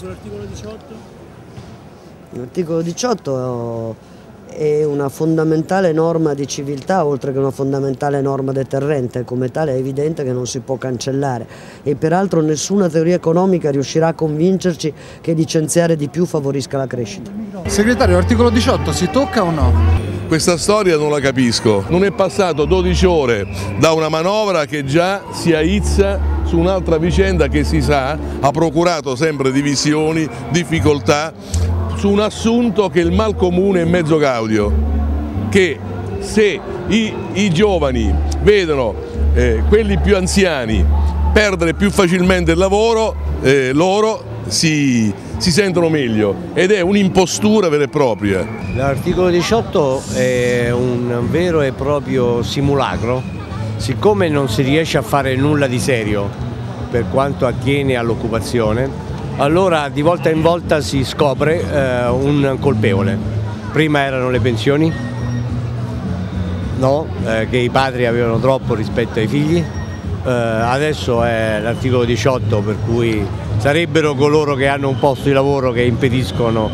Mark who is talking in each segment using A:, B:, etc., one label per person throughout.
A: sull'articolo 18?
B: L'articolo 18 è una fondamentale norma di civiltà oltre che una fondamentale norma deterrente, come tale è evidente che non si può cancellare e peraltro nessuna teoria economica riuscirà a convincerci che licenziare di più favorisca la crescita.
C: Segretario, l'articolo 18 si tocca o no?
D: Questa storia non la capisco, non è passato 12 ore da una manovra che già si aizza su un'altra vicenda che si sa ha procurato sempre divisioni, difficoltà, su un assunto che il mal comune è mezzo gaudio, che se i, i giovani vedono eh, quelli più anziani perdere più facilmente il lavoro, eh, loro si, si, sentono meglio ed è un'impostura vera e propria.
E: L'articolo 18 è un vero e proprio simulacro, siccome non si riesce a fare nulla di serio per quanto attiene all'occupazione, allora di volta in volta si scopre eh, un colpevole. Prima erano le pensioni, no? eh, che i padri avevano troppo rispetto ai figli, eh, adesso è l'articolo 18 per cui sarebbero coloro che hanno un posto di lavoro che impediscono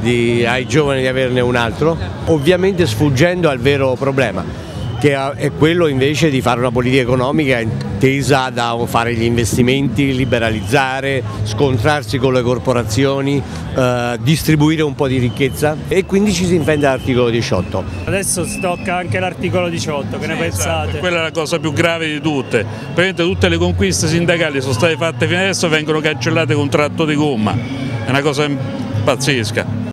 E: di, ai giovani di averne un altro, ovviamente sfuggendo al vero problema che è quello invece di fare una politica economica intesa da fare gli investimenti, liberalizzare, scontrarsi con le corporazioni, eh, distribuire un po' di ricchezza e quindi ci si infende l'articolo 18.
A: Adesso si tocca anche l'articolo 18, che sì, ne pensate?
F: Esatto. Quella è la cosa più grave di tutte, praticamente tutte le conquiste sindacali sono state fatte fino adesso e vengono cancellate con tratto di gomma, è una cosa pazzesca.